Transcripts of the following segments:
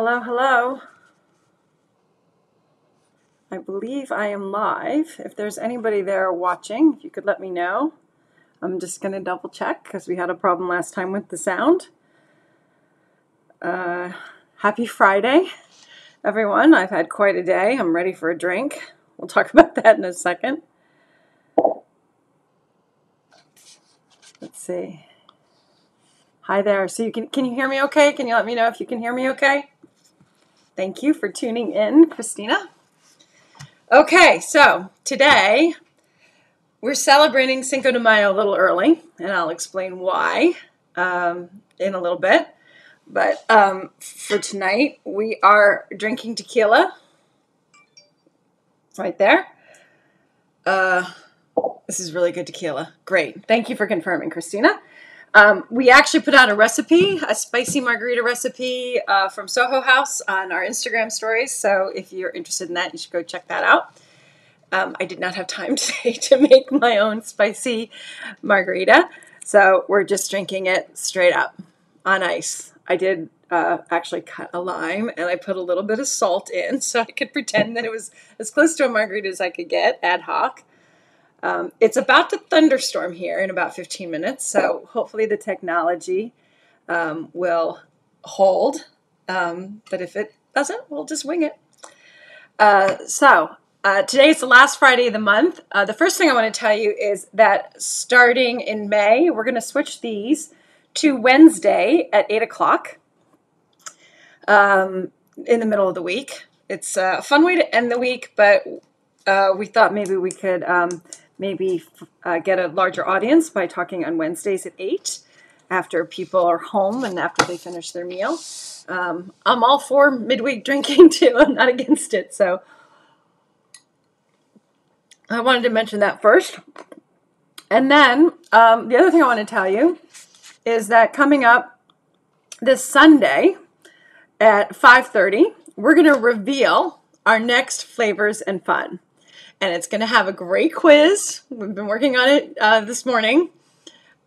Hello, hello. I believe I am live. If there's anybody there watching, if you could let me know. I'm just going to double check because we had a problem last time with the sound. Uh, happy Friday, everyone. I've had quite a day. I'm ready for a drink. We'll talk about that in a second. Let's see. Hi there. So you can can you hear me okay? Can you let me know if you can hear me okay? Thank you for tuning in, Christina. Okay, so today we're celebrating Cinco de Mayo a little early, and I'll explain why um, in a little bit. But um, for tonight, we are drinking tequila. Right there. Uh, this is really good tequila. Great. Thank you for confirming, Christina. Um, we actually put out a recipe, a spicy margarita recipe uh, from Soho House on our Instagram stories. So if you're interested in that, you should go check that out. Um, I did not have time today to make my own spicy margarita. So we're just drinking it straight up on ice. I did uh, actually cut a lime and I put a little bit of salt in so I could pretend that it was as close to a margarita as I could get ad hoc. Um, it's about to thunderstorm here in about 15 minutes, so hopefully the technology um, will hold. Um, but if it doesn't, we'll just wing it. Uh, so uh, today is the last Friday of the month. Uh, the first thing I want to tell you is that starting in May, we're going to switch these to Wednesday at 8 o'clock um, in the middle of the week. It's a fun way to end the week, but uh, we thought maybe we could um, maybe uh, get a larger audience by talking on Wednesdays at 8 after people are home and after they finish their meal. Um, I'm all for midweek drinking too. I'm not against it. So I wanted to mention that first. And then um, the other thing I want to tell you is that coming up this Sunday at 5:30, we're going to reveal our next flavors and fun and it's going to have a great quiz. We've been working on it uh, this morning.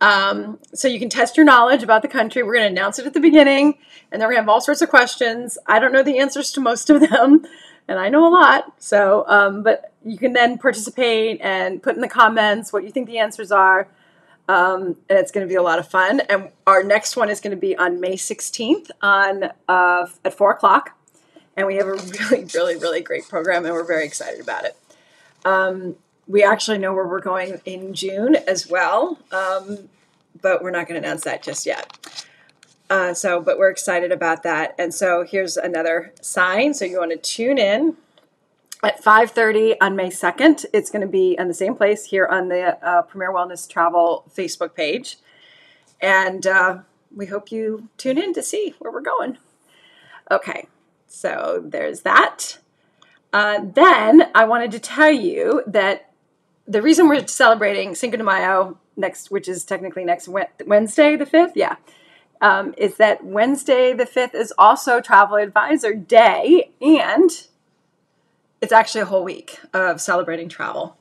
Um, so you can test your knowledge about the country. We're going to announce it at the beginning, and then we're going to have all sorts of questions. I don't know the answers to most of them, and I know a lot. So, um, but you can then participate and put in the comments what you think the answers are. Um, and it's going to be a lot of fun. And our next one is going to be on May 16th on uh, at four o'clock. And we have a really, really, really great program, and we're very excited about it. Um, we actually know where we're going in June as well, um, but we're not going to announce that just yet. Uh, so, but we're excited about that. And so here's another sign. So you want to tune in at 5.30 on May 2nd. It's going to be in the same place here on the uh, Premier Wellness Travel Facebook page. And uh, we hope you tune in to see where we're going. Okay, so there's that. Uh, then I wanted to tell you that the reason we're celebrating Cinco de Mayo next, which is technically next Wednesday, the 5th, yeah, um, is that Wednesday, the 5th, is also Travel Advisor Day, and it's actually a whole week of celebrating travel.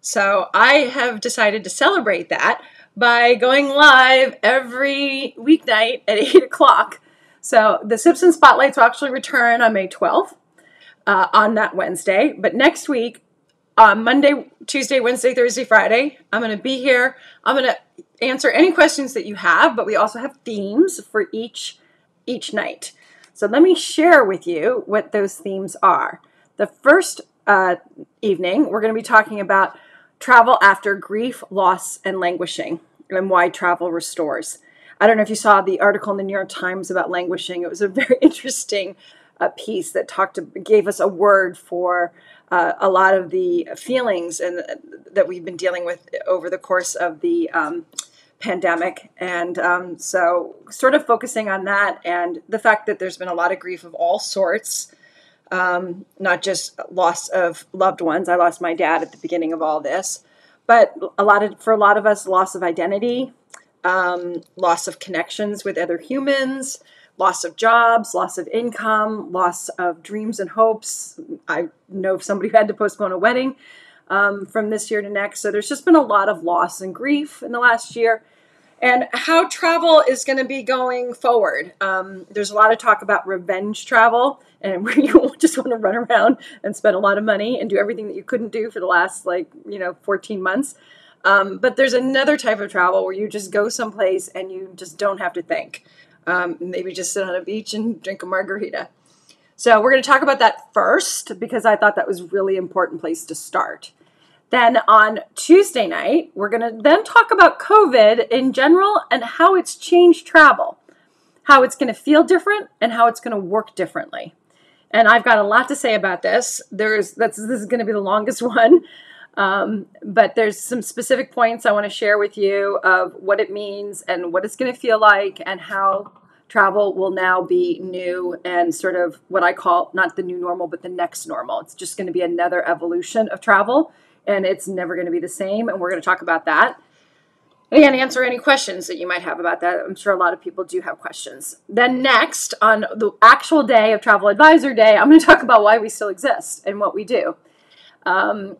So I have decided to celebrate that by going live every weeknight at 8 o'clock. So the Sips and Spotlights will actually return on May 12th uh, on that Wednesday. But next week, uh, Monday, Tuesday, Wednesday, Thursday, Friday, I'm going to be here. I'm going to answer any questions that you have, but we also have themes for each each night. So let me share with you what those themes are. The first uh, evening, we're going to be talking about travel after grief, loss, and languishing, and why travel restores. I don't know if you saw the article in the New York Times about languishing. It was a very interesting a piece that talked to, gave us a word for uh, a lot of the feelings and that we've been dealing with over the course of the um, pandemic. And um, so sort of focusing on that and the fact that there's been a lot of grief of all sorts um, not just loss of loved ones. I lost my dad at the beginning of all this but a lot of for a lot of us loss of identity um, loss of connections with other humans loss of jobs, loss of income, loss of dreams and hopes. I know somebody who had to postpone a wedding um, from this year to next. So there's just been a lot of loss and grief in the last year. and how travel is going to be going forward. Um, there's a lot of talk about revenge travel, and where you just want to run around and spend a lot of money and do everything that you couldn't do for the last like you know 14 months. Um, but there's another type of travel where you just go someplace and you just don't have to think. Um, maybe just sit on a beach and drink a margarita. So we're going to talk about that first because I thought that was really important place to start. Then on Tuesday night, we're going to then talk about COVID in general and how it's changed travel, how it's going to feel different and how it's going to work differently. And I've got a lot to say about this. There's that's this is going to be the longest one. Um, but there's some specific points I want to share with you of what it means and what it's going to feel like and how travel will now be new and sort of what I call not the new normal, but the next normal. It's just going to be another evolution of travel and it's never going to be the same. And we're going to talk about that. Again, answer any questions that you might have about that. I'm sure a lot of people do have questions. Then, next, on the actual day of Travel Advisor Day, I'm going to talk about why we still exist and what we do. Um,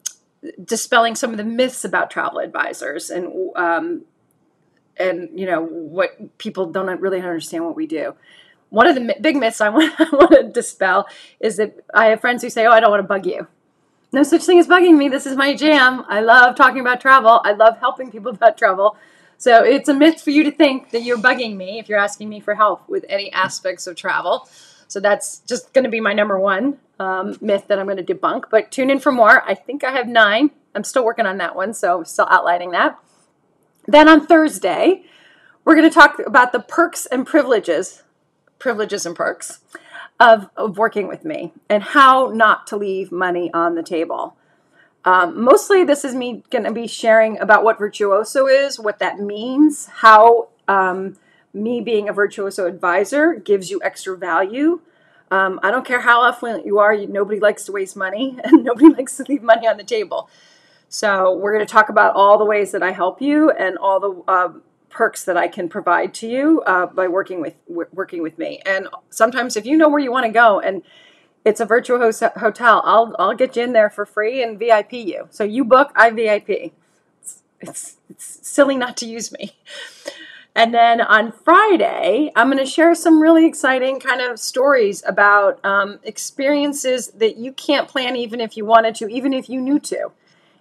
dispelling some of the myths about travel advisors and um, and you know what people don't really understand what we do. One of the big myths I want, I want to dispel is that I have friends who say, "Oh, I don't want to bug you." no such thing as bugging me. This is my jam. I love talking about travel. I love helping people about travel. So it's a myth for you to think that you're bugging me if you're asking me for help with any aspects of travel. So that's just going to be my number one um, myth that I'm going to debunk. But tune in for more. I think I have nine. I'm still working on that one, so still outlining that. Then on Thursday, we're going to talk about the perks and privileges, privileges and perks of, of working with me and how not to leave money on the table. Um, mostly, this is me going to be sharing about what virtuoso is, what that means, how um, me being a virtuoso advisor gives you extra value. Um, I don't care how affluent you are, you, nobody likes to waste money and nobody likes to leave money on the table. So, we're going to talk about all the ways that I help you and all the uh, perks that I can provide to you uh, by working with w- working with me. And sometimes, if you know where you want to go and it's a virtuoso hotel, I'll I'll get you in there for free and VIP you. So you book, I VIP. It's, it's, it's silly not to use me. And then on Friday, I'm going to share some really exciting kind of stories about um, experiences that you can't plan even if you wanted to, even if you knew to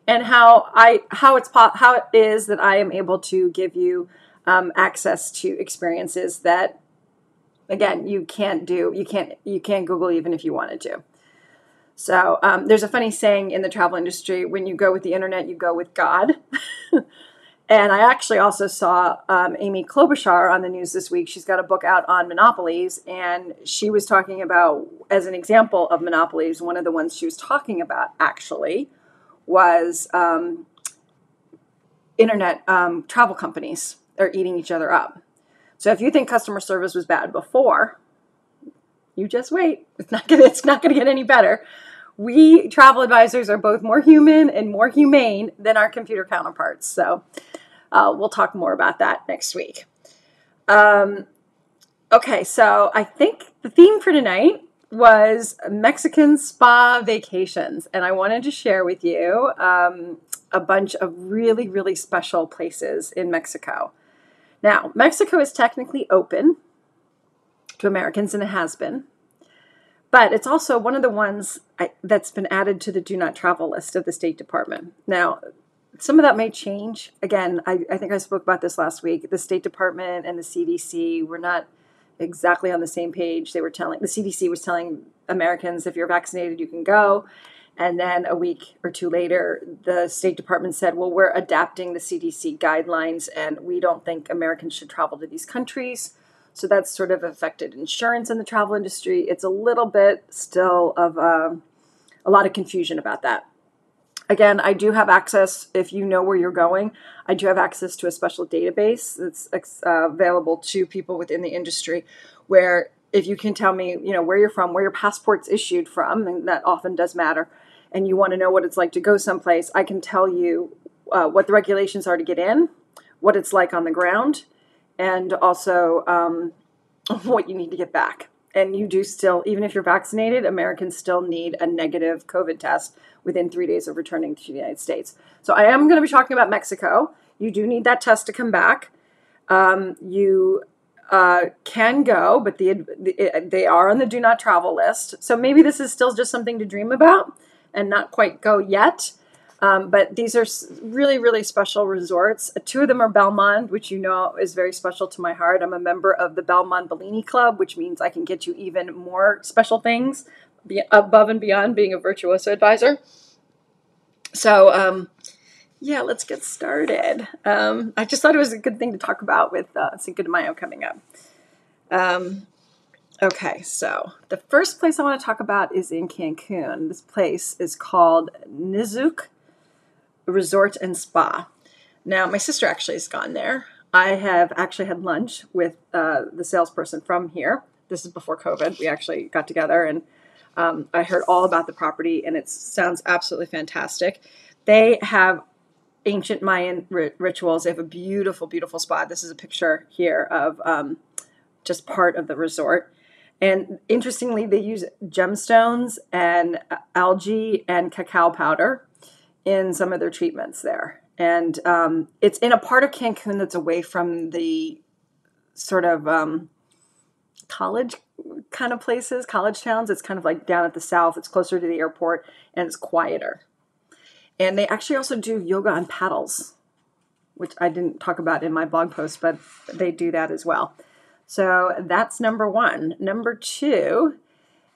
and how I how it's how it is that I am able to give you um, access to experiences that again you can't do you can't you can't Google even if you wanted to. So um, there's a funny saying in the travel industry: when you go with the internet, you go with God. and I actually also saw um, Amy Klobuchar on the news this week. She's got a book out on monopolies, and she was talking about, as an example of monopolies, one of the ones she was talking about actually was um, internet um, travel companies are eating each other up. So if you think customer service was bad before, you just wait. It's not gonna it's not gonna get any better. We travel advisors are both more human and more humane than our computer counterparts. So uh, we'll talk more about that next week. Um, okay, so I think the theme for tonight was Mexican spa vacations, and I wanted to share with you um, a bunch of really, really special places in Mexico. Now, Mexico is technically open to Americans, and it has been, but it's also one of the ones I, that's been added to the do not travel list of the State Department. Now, some of that may change. Again, I, I think I spoke about this last week. The State Department and the CDC were not exactly on the same page. They were telling the CDC was telling Americans if you're vaccinated, you can go. And then a week or two later, the State Department said, well, we're adapting the CDC guidelines and we don't think Americans should travel to these countries. So that's sort of affected insurance in the travel industry. It's a little bit still of uh, a lot of confusion about that. Again, I do have access, if you know where you're going, I do have access to a special database that's uh, available to people within the industry where if you can tell me, you know, where you're from, where your passport's issued from, and that often does matter, and you want to know what it's like to go someplace, I can tell you uh, what the regulations are to get in, what it's like on the ground, and also um, what you need to get back and you do still, even if you're vaccinated, Americans still need a negative COVID test within three days of returning to the United States. So I am going to be talking about Mexico. You do need that test to come back. Um, you uh, can go, but the, the, they are on the do not travel list. So maybe this is still just something to dream about and not quite go yet. Um, but these are really, really special resorts. Uh, two of them are Belmond, which you know is very special to my heart. I'm a member of the Belmond Bellini Club, which means I can get you even more special things above and beyond being a virtuoso advisor. So, um, yeah, let's get started. Um, I just thought it was a good thing to talk about with uh, Cinco de Mayo coming up. Um, okay, so the first place I want to talk about is in Cancun. This place is called Nizuc Resort and Spa. Now, my sister actually has gone there. I have actually had lunch with uh, the salesperson from here. This is before COVID. We actually got together and um, I heard all about the property and it sounds absolutely fantastic. They have ancient Mayan ri- rituals. They have a beautiful, beautiful spot. This is a picture here of um, just part of the resort. And interestingly, they use gemstones and uh, algae and cacao powder in some of their treatments there. And um, it's in a part of Cancun that's away from the sort of um, college kind of places, college towns. It's kind of like down at the south, it's closer to the airport, and it's quieter. And they actually also do yoga on paddles, which I didn't talk about in my blog post, but they do that as well. So that's number one. Number two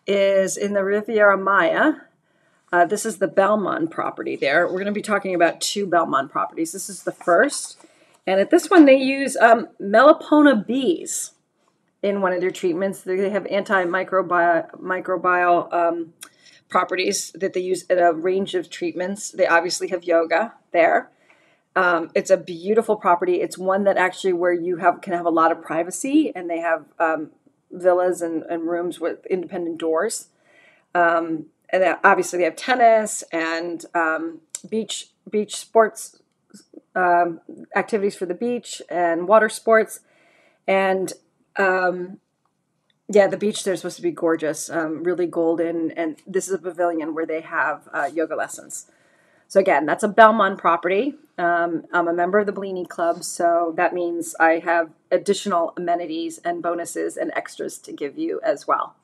is in the Riviera Maya uh, this is the Belmond property there. We're going to be talking about two Belmond properties. This is the first. And at this one, they use um, Melipona bees in one of their treatments. They have antimicrobial microbial, um, properties that they use in a range of treatments. They obviously have yoga there. Um, it's a beautiful property. It's one that actually where you have can have a lot of privacy, and they have um, villas and, and, rooms with independent doors. Um, and obviously they have tennis and um, beach beach sports um, activities for the beach and water sports. And um, yeah the beach there's supposed to be gorgeous um, really golden. And this is a pavilion where they have uh, yoga lessons. So again that's a belmond property. Um, i'm a member of the bellini club so that means i have additional amenities and bonuses and extras to give you as well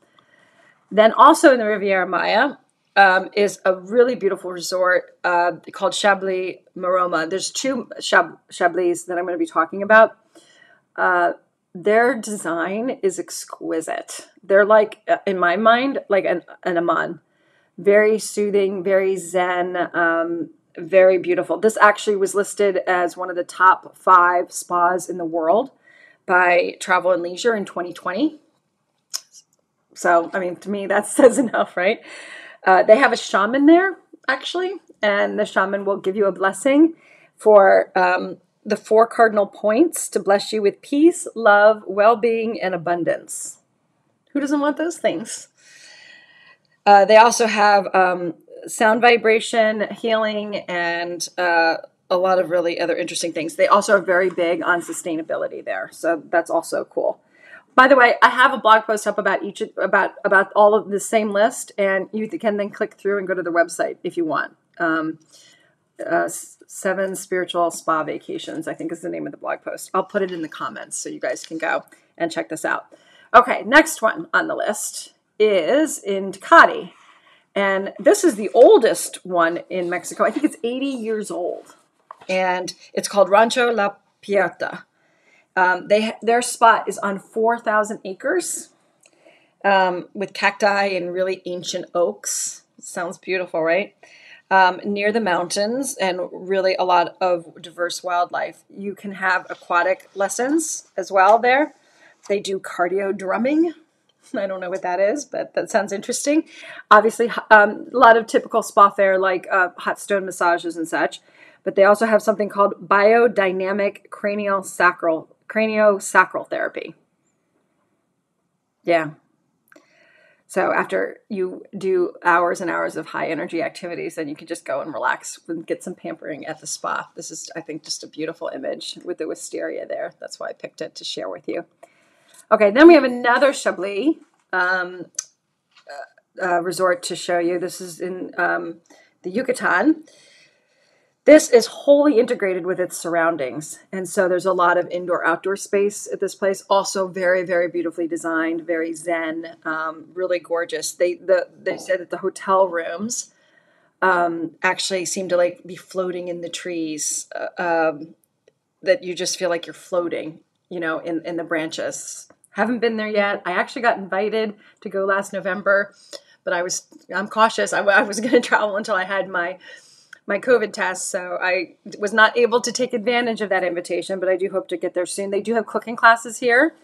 then also in the Riviera Maya um, is a really beautiful resort uh, called Chablé Maroma. There's two Chab- Chablé that I'm going to be talking about. Uh, their design is exquisite. They're like, uh, in my mind, like an, an Aman. Very soothing, very zen, um, very beautiful. This actually was listed as one of the top five spas in the world by Travel and Leisure in 2020. So, I mean, to me, that says enough, right? Uh, they have a shaman there, actually, and the shaman will give you a blessing for um, the four cardinal points to bless you with peace, love, well being, and abundance. Who doesn't want those things? Uh, they also have um, sound vibration, healing, and uh, a lot of really other interesting things. They also are very big on sustainability there, so that's also cool. By the way, I have a blog post up about each about about all of the same list, and you can then click through and go to the website if you want. Um, uh, seven spiritual spa vacations, I think is the name of the blog post. I'll put it in the comments so you guys can go and check this out. Okay, next one on the list is in Tecate. And this is the oldest one in Mexico. I think it's 80 years old. And it's called Rancho La Puerta. Um, they their spot is on four thousand acres um, with cacti and really ancient oaks. Sounds beautiful, right? Um, near the mountains and really a lot of diverse wildlife. You can have aquatic lessons as well there. They do cardio drumming. I don't know what that is, but that sounds interesting. Obviously, um, a lot of typical spa fare like uh, hot stone massages and such, but they also have something called biodynamic cranial sacral craniosacral therapy. Yeah. So after you do hours and hours of high energy activities, then you can just go and relax and get some pampering at the spa. This is, I think, just a beautiful image with the wisteria there. That's why I picked it to share with you. Okay, then we have another Chablé um, uh, uh, resort to show you. This is in um, the Yucatan. This is wholly integrated with its surroundings. And so there's a lot of indoor outdoor space at this place. Also, very, very beautifully designed, very zen, um, really gorgeous. They, the, they said that the hotel rooms um, actually seem to like be floating in the trees, uh, um, that you just feel like you're floating, you know, in, in the branches. Haven't been there yet. I actually got invited to go last November, but I was, I'm cautious. I, I was going to travel until I had my my COVID test, so I was not able to take advantage of that invitation, but I do hope to get there soon. They do have cooking classes here.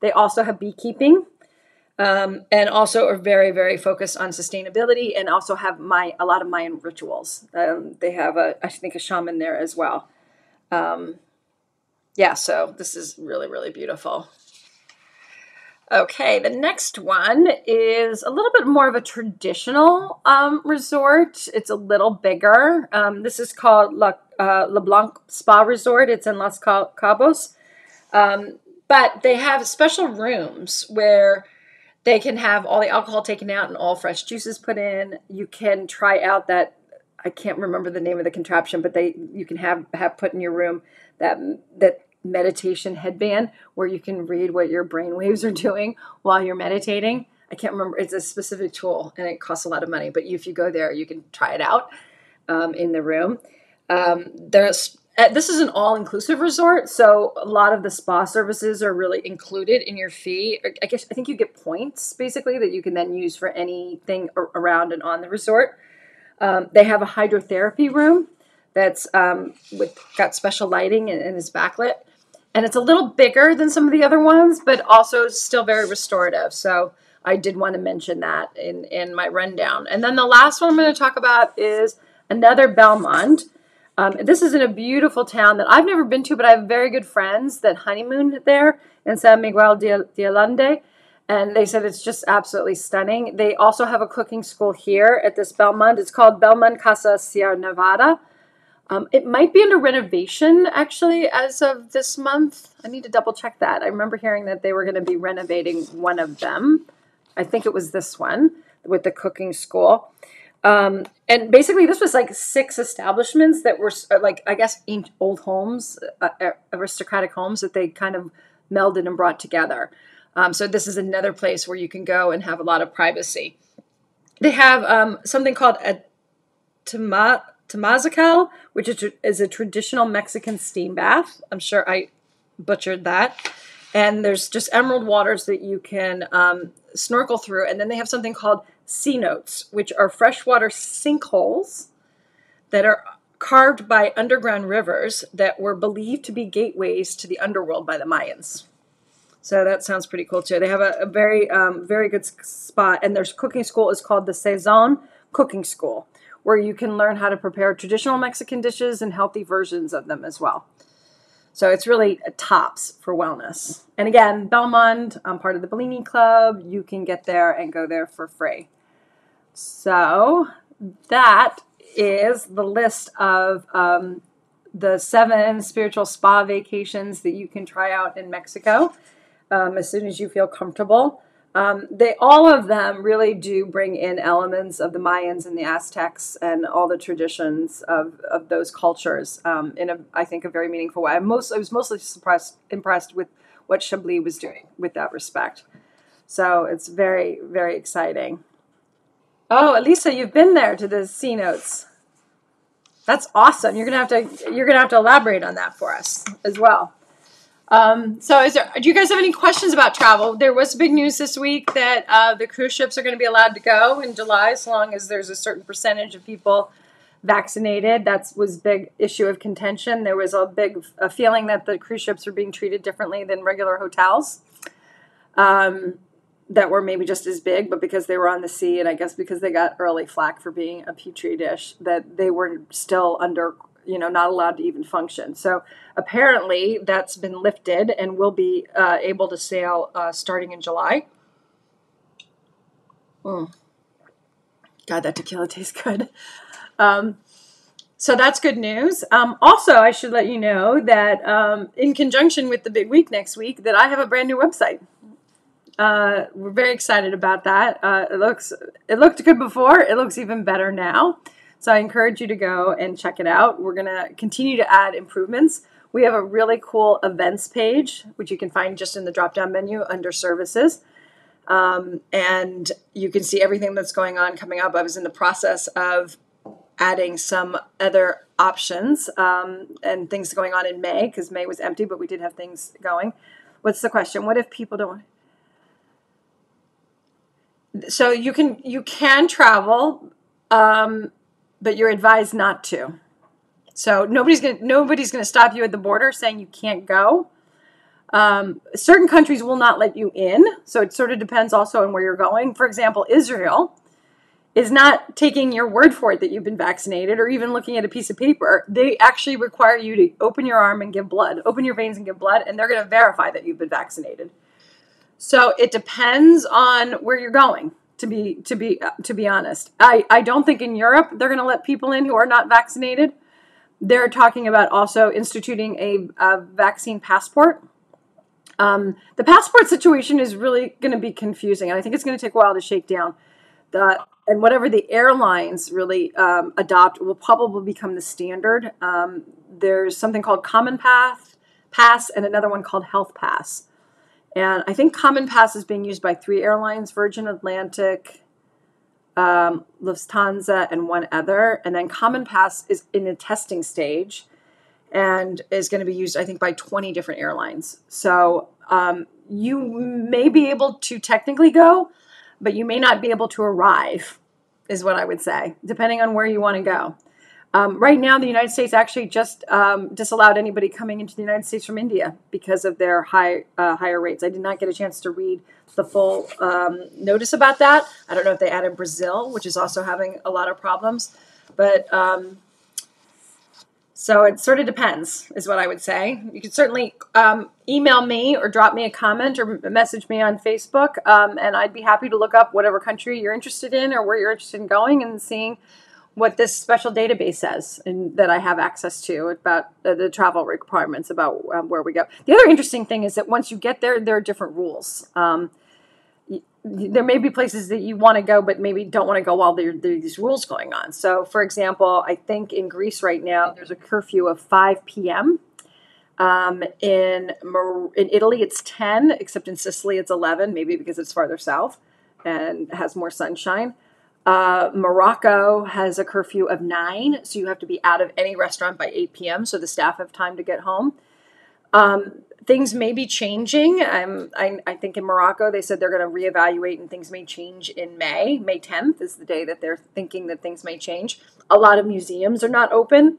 They also have beekeeping, um, and also are very, very focused on sustainability, and also have my a lot of Mayan rituals. Um, they have a, I think, a shaman there as well. Um, yeah, so this is really, really beautiful. Okay, the next one is a little bit more of a traditional um, resort. It's a little bigger. Um, this is called La, uh, Spa Resort. It's in Los Cabos. Um, but they have special rooms where they can have all the alcohol taken out and all fresh juices put in. You can try out that I can't remember the name of the contraption, but they you can have have put in your room that that meditation headband where you can read what your brain waves are doing while you're meditating. I can't remember. It's a specific tool and it costs a lot of money. But if you go there, you can try it out um, in the room. Um, there's uh, this is an all-inclusive resort, so a lot of the spa services are really included in your fee. I guess I think you get points basically that you can then use for anything around and on the resort. Um, they have a hydrotherapy room that's um, with got special lighting and, and is backlit and it's a little bigger than some of the other ones, but also still very restorative. So I did want to mention that in, in my rundown. And then the last one I'm going to talk about is another Belmond. Um, this is in a beautiful town that I've never been to, but I have very good friends that honeymooned there in San Miguel de, de Allende. And they said it's just absolutely stunning. They also have a cooking school here at this Belmond. It's called Belmond Casa Sierra Nevada. Um, it might be under renovation actually as of this month. I need to double check that. I remember hearing that they were going to be renovating one of them. I think it was this one with the cooking school. Um, and basically, this was like six establishments that were uh, like, I guess, old homes, uh, aristocratic homes that they kind of melded and brought together. Um, so, this is another place where you can go and have a lot of privacy. They have um, something called a tama- Temazcal, which is a traditional Mexican steam bath. I'm sure I butchered that. And there's just emerald waters that you can um, snorkel through. And then they have something called cenotes, which are freshwater sinkholes that are carved by underground rivers that were believed to be gateways to the underworld by the Mayans. So that sounds pretty cool too. They have a, a very, um, very good spot, and their cooking school is called the Sazon Cooking School where you can learn how to prepare traditional Mexican dishes and healthy versions of them as well. So it's really tops for wellness. And again, Belmond, I'm part of the Bellini Club. You can get there and go there for free. So that is the list of um, the seven spiritual spa vacations that you can try out in Mexico um, as soon as you feel comfortable. Um, they all of them really do bring in elements of the Mayans and the Aztecs and all the traditions of, of those cultures um, in a I think a very meaningful way. I most I was mostly surprised impressed with what Chablé was doing with that respect. So it's very very exciting. Oh, Elisa, you've been there to the cenotes. That's awesome. You're gonna have to you're gonna have to elaborate on that for us as well. Um, so, is there? Do you guys have any questions about travel? There was big news this week that uh, the cruise ships are going to be allowed to go in July, as long as there's a certain percentage of people vaccinated. That was big issue of contention. There was a big a feeling that the cruise ships are being treated differently than regular hotels. Um, that were maybe just as big, but because they were on the sea, and I guess because they got early flack for being a petri dish, that they were still under you know not allowed to even function. So apparently that's been lifted and will be uh, able to sail uh, starting in July. Mm. God, that tequila tastes good. Um, so that's good news. Um, also, I should let you know that um, in conjunction with the big week next week, that I have a brand new website. Uh, we're very excited about that. Uh, it looks it looked good before. It looks even better now. So I encourage you to go and check it out. We're going to continue to add improvements. We have a really cool events page, which you can find just in the drop down menu under services. Um, and you can see everything that's going on coming up. I was in the process of adding some other options um, and things going on in May because May was empty, but we did have things going. What's the question? What if people don't? So you can you can travel, um, but you're advised not to. So nobody's gonna nobody's gonna stop you at the border saying you can't go. Um, certain countries will not let you in, so it sort of depends also on where you're going. For example, Israel is not taking your word for it that you've been vaccinated or even looking at a piece of paper. They actually require you to open your arm and give blood, open your veins and give blood, and they're going to verify that you've been vaccinated. So it depends on where you're going. To be to be uh, to be honest, I I don't think in Europe they're going to let people in who are not vaccinated. They're talking about also instituting a, a vaccine passport. Um, the passport situation is really going to be confusing, and I think it's going to take a while to shake down. The and whatever the airlines really um, adopt will probably become the standard. Um, there's something called Common Path Pass and another one called Health Pass. And I think Common Pass is being used by three airlines Virgin Atlantic, um, Lufthansa, and one other. And then Common Pass is in a testing stage and is going to be used, I think, by 20 different airlines. So um, you may be able to technically go, but you may not be able to arrive, is what I would say, depending on where you want to go. Um, right now, the United States actually just um, disallowed anybody coming into the United States from India because of their high uh, higher rates. I did not get a chance to read the full um, notice about that. I don't know if they added Brazil, which is also having a lot of problems, but um, so it sort of depends, is what I would say. You can certainly um, email me or drop me a comment or message me on Facebook, um, and I'd be happy to look up whatever country you're interested in or where you're interested in going and seeing what this special database says and that I have access to about the, the travel requirements about um, where we go. The other interesting thing is that once you get there, there are different rules. Um, there may be places that you want to go, but maybe don't want to go while there, there, are these rules going on. So, for example, I think in Greece right now there's a curfew of 5 p.m. Um, in in Italy it's 10, except in Sicily it's 11, maybe because it's farther south and has more sunshine. Uh, Morocco has a curfew of 9, so you have to be out of any restaurant by 8 p.m. so the staff have time to get home. Um, things may be changing. Um, I, I, think in Morocco they said they're going to reevaluate and things may change in May. May 10th is the day that they're thinking that things may change. A lot of museums are not open,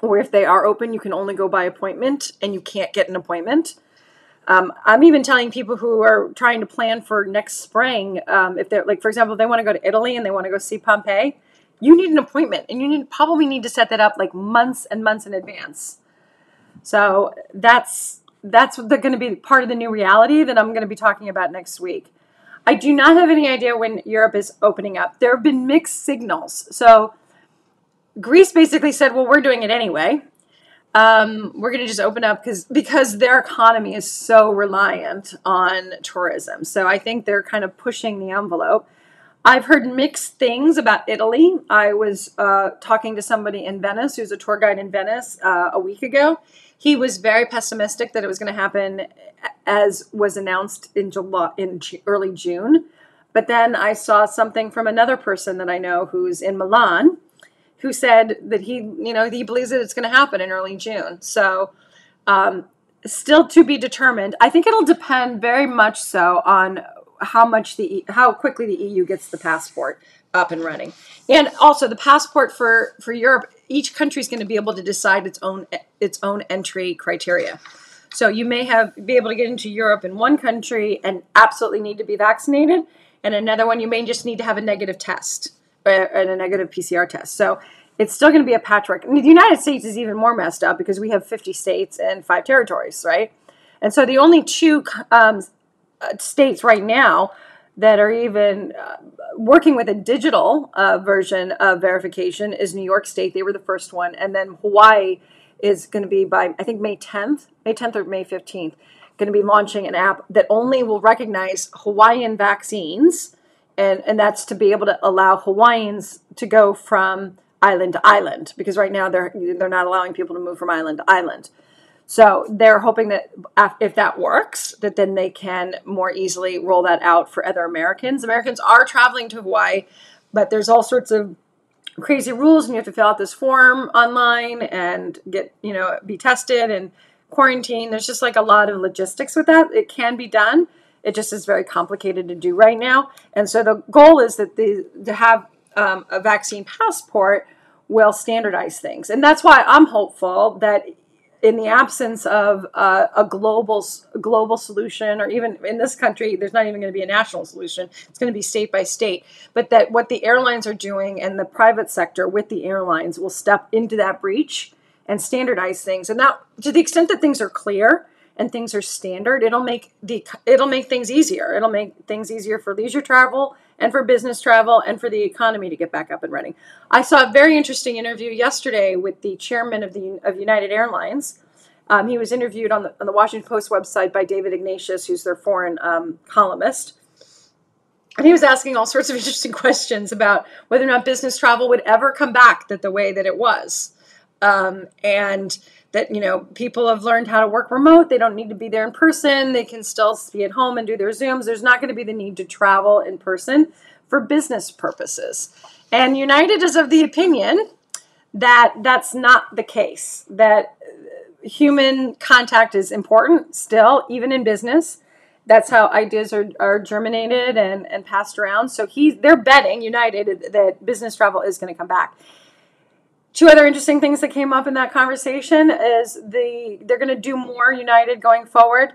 or if they are open, you can only go by appointment and you can't get an appointment. Um, I'm even telling people who are trying to plan for next spring, um, if they're like, for example, they want to go to Italy and they want to go see Pompeii, you need an appointment and you need probably need to set that up like months and months in advance. So that's that's going to be part of the new reality that I'm going to be talking about next week. I do not have any idea when Europe is opening up. There have been mixed signals. So Greece basically said, "Well, we're doing it anyway. Um, we're going to just open up because because their economy is so reliant on tourism. So I think they're kind of pushing the envelope." I've heard mixed things about Italy. I was uh, talking to somebody in Venice who's a tour guide in Venice uh, a week ago, he was very pessimistic that it was going to happen as was announced in July in early June. But then I saw something from another person that I know who's in Milan who said that he, you know, he believes that it's going to happen in early June. So, um, still to be determined. I think it'll depend very much so on how much the how quickly the EU gets the passport up and running. And also the passport for for Europe, each country is going to be able to decide its own its own entry criteria. So you may have be able to get into Europe in one country and absolutely need to be vaccinated, and another one you may just need to have a negative test and a negative PCR test. So it's still going to be a patchwork. the United States is even more messed up because we have 50 states and five territories, right? And so the only two um, uh, states right now that are even uh, working with a digital uh, version of verification is New York State. They were the first one. And then Hawaii is going to be by, I think, May 10th, May 10th or May 15th, going to be launching an app that only will recognize Hawaiian vaccines. And, and that's to be able to allow Hawaiians to go from island to island because right now they're they're not allowing people to move from island to island. So they're hoping that if that works, that then they can more easily roll that out for other Americans. Americans are traveling to Hawaii, but there's all sorts of crazy rules, and you have to fill out this form online and get you know be tested and quarantine. There's just like a lot of logistics with that. It can be done. It just is very complicated to do right now. And so the goal is that the to have um, a vaccine passport will standardize things, and that's why I'm hopeful that in the absence of uh, a global global solution, or even in this country, there's not even going to be a national solution. It's going to be state by state. But that what the airlines are doing and the private sector with the airlines will step into that breach and standardize things. And that, to the extent that things are clear and things are standard, it'll make the it'll make things easier. It'll make things easier for leisure travel and for business travel and for the economy to get back up and running. I saw a very interesting interview yesterday with the chairman of the of United Airlines. Um, he was interviewed on the on the Washington Post website by David Ignatius, who's their foreign um, columnist. And he was asking all sorts of interesting questions about whether or not business travel would ever come back that the way that it was. Um, and that you know people have learned how to work remote. They don't need to be there in person. They can still be at home and do their zooms. There's not going to be the need to travel in person for business purposes. And united is of the opinion that that's not the case that uh, human contact is important still even in business. That's how ideas are, are germinated and, and passed around. So he's they're betting united that business travel is going to come back two other interesting things that came up in that conversation is the they're going to do more United going forward.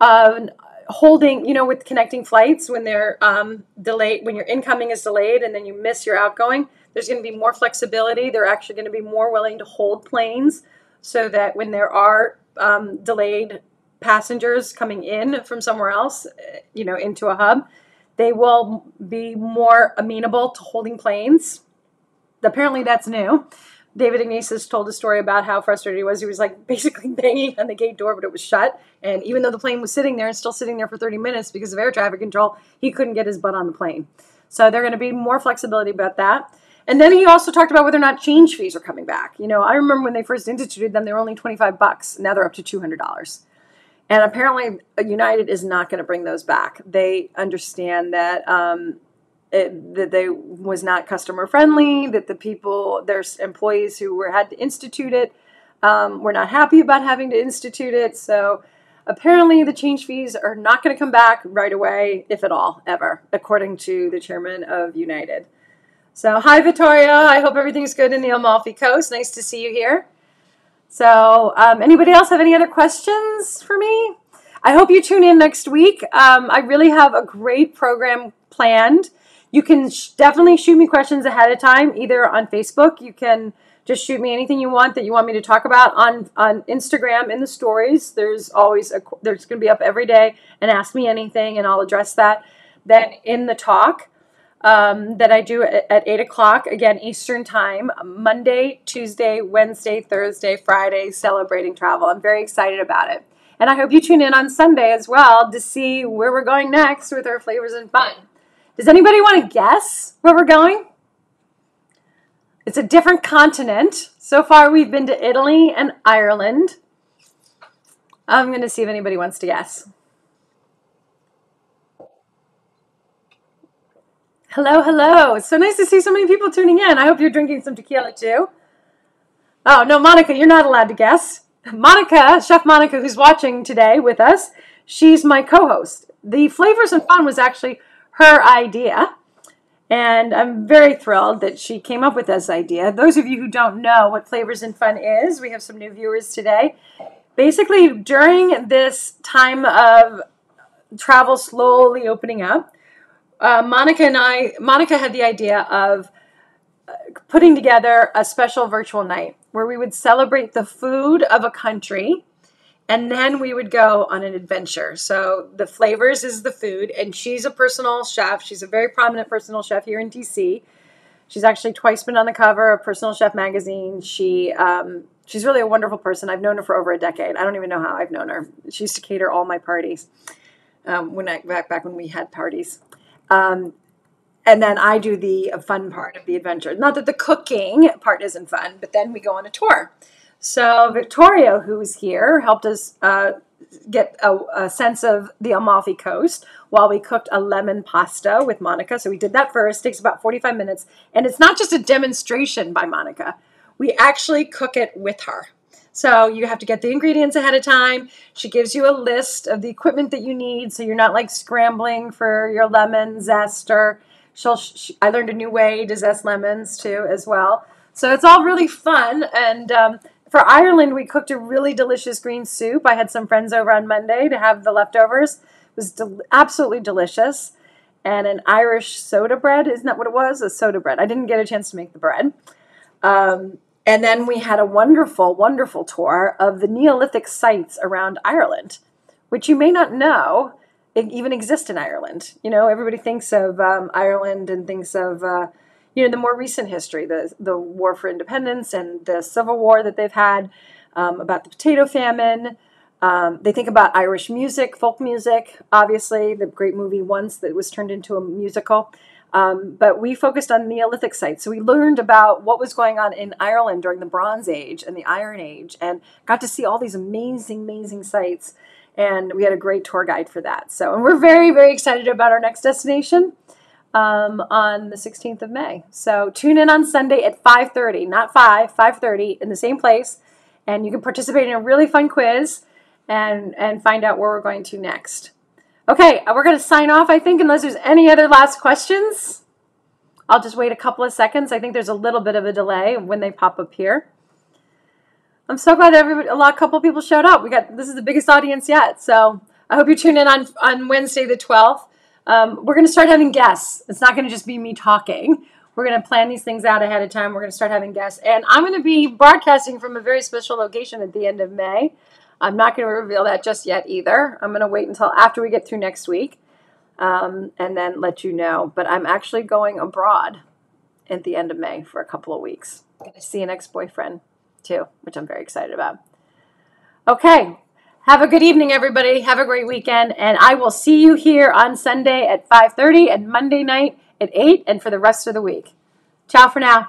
Uh, holding, you know, with connecting flights when they're um, delayed, when your incoming is delayed and then you miss your outgoing, there's going to be more flexibility. They're actually going to be more willing to hold planes so that when there are um, delayed passengers coming in from somewhere else, you know, into a hub, they will be more amenable to holding planes. Apparently, that's new. David Ignatius told a story about how frustrated he was. He was like basically banging on the gate door, but it was shut. And even though the plane was sitting there and still sitting there for 30 minutes because of air traffic control, he couldn't get his butt on the plane. So they're going to be more flexibility about that. And then he also talked about whether or not change fees are coming back. You know, I remember when they first instituted them, they were only 25 bucks. Now they're up to $200. And apparently, United is not going to bring those back. They understand that um, it, that they was not customer friendly, that the people, there's employees who were had to institute it, um, were not happy about having to institute it. So apparently, the change fees are not going to come back right away, if at all, ever, according to the chairman of United. So, hi, Victoria. I hope everything's good in the Amalfi Coast. Nice to see you here. So, um, anybody else have any other questions for me? I hope you tune in next week. Um, I really have a great program planned. You can sh- definitely shoot me questions ahead of time, either on Facebook. You can just shoot me anything you want that you want me to talk about on on Instagram in the stories. There's always a there's going to be up every day and ask me anything, and I'll address that. Then in the talk um, that I do at, at eight o'clock again Eastern time, Monday, Tuesday, Wednesday, Thursday, Friday, celebrating travel. I'm very excited about it. And I hope you tune in on Sunday as well to see where we're going next with our flavors and fun. Does anybody want to guess where we're going? It's a different continent. So far, we've been to Italy and Ireland. I'm going to see if anybody wants to guess. Hello, hello. So nice to see so many people tuning in. I hope you're drinking some tequila too. Oh, no, Monica, you're not allowed to guess. Monica, Chef Monica, who's watching today with us, she's my co host. The Flavors and Fun was actually her idea. And I'm very thrilled that she came up with this idea. Those of you who don't know what Flavors and Fun is, we have some new viewers today. Basically, during this time of travel slowly opening up, uh, Monica and I, Monica had the idea of uh, putting together a special virtual night where we would celebrate the food of a country and then we would go on an adventure. So the flavors is the food, and she's a personal chef. She's a very prominent personal chef here in DC. She's actually twice been on the cover of Personal Chef magazine. She um, she's really a wonderful person. I've known her for over a decade. I don't even know how I've known her. She used to cater all my parties um, when I back back when we had parties. Um, and then I do the fun part of the adventure. Not that the cooking part isn't fun, but then we go on a tour. So Victoria, who's here, helped us uh, get a, a, sense of the Amalfi Coast while we cooked a lemon pasta with Monica. So we did that first. Takes about 45 minutes, and it's not just a demonstration by Monica. We actually cook it with her. So you have to get the ingredients ahead of time. She gives you a list of the equipment that you need, so you're not like scrambling for your lemon zest or she'll. She, I learned a new way to zest lemons too, as well. So it's all really fun. And um, for Ireland, we cooked a really delicious green soup. I had some friends over on Monday to have the leftovers. It was del- absolutely delicious. And an Irish soda bread, isn't that what it was? A soda bread. I didn't get a chance to make the bread. Um, and then we had a wonderful, wonderful tour of the Neolithic sites around Ireland, which you may not know even exist in Ireland. You know, everybody thinks of um, Ireland and thinks of, uh, you know, the more recent history, the, the war for independence and the civil war that they've had, um, about the potato famine. Um, they think about Irish music, folk music, obviously, the great movie Once that was turned into a musical. Um, but we focused on Neolithic sites. So we learned about what was going on in Ireland during the Bronze Age and the Iron Age and got to see all these amazing, amazing sites. And we had a great tour guide for that. So, and we're very, very excited about our next destination um, on the 16th of May. So tune in on Sunday at 5.30, not 5, 5.30 in the same place. And you can participate in a really fun quiz and, and find out where we're going to next. Okay, uh, we're going to sign off, I think, unless there's any other last questions. I'll just wait a couple of seconds. I think there's a little bit of a delay when they pop up here. I'm so glad everybody, a lot, couple people showed up. We got this is the biggest audience yet, so I hope you tune in on on Wednesday the 12th. Um, we're going to start having guests. It's not going to just be me talking. We're going to plan these things out ahead of time. We're going to start having guests, and I'm going to be broadcasting from a very special location at the end of May. I'm not going to reveal that just yet either. I'm going to wait until after we get through next week um, and then let you know. But I'm actually going abroad at the end of May for a couple of weeks. I'm going to see an ex boyfriend too, which I'm very excited about. Okay. Have a good evening, everybody. Have a great weekend, and I will see you here on Sunday at 5:30 and Monday night at 8, and for the rest of the week. Ciao for now.